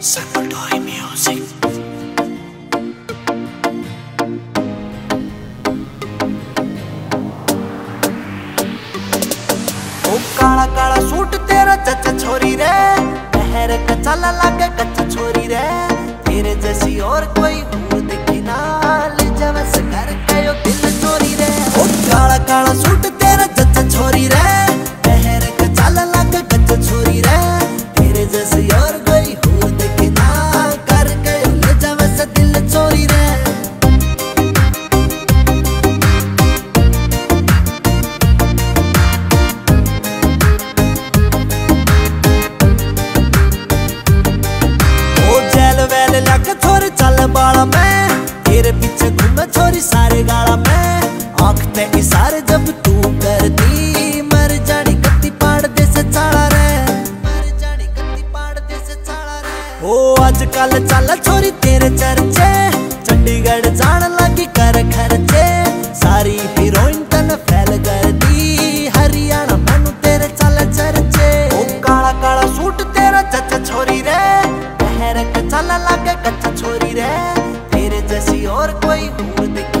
Saturday music. काला काला suit तेरा चचा छोरी रे। पहर का चला लागे कच्चा छोरी रे। तेरे जैसी और कोई हूँ दिखी ना। ले जावे से कर के दिल चोरी रे। ओ काला काला सूट तेरा चचा छोरी रे। पहर का चला लागे कच्चा छोरी रे। तेरे जैसी और कोई हूँ मैं तेरे पीछे घूमे छोरी, सारे गाला मैं। आँख इशारे जब तू करती, मर जानी कत्ती पाड़ दे से चाला रे। मर जानी कत्ती पाड़ दे से चाला रे। ओ, आजकल चल छोरी तेरे चर्चे, चंडीगढ़ जान लगी कर खर्चे। सारी हीरोइन तन फैल कर दी, हरियाणा मैनू तेरे चल चर्चे। ओ, काला काला सूट तेरा चचा छोरी रे पहर चल लागे कच्चा छोरी और कोई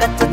चला लागे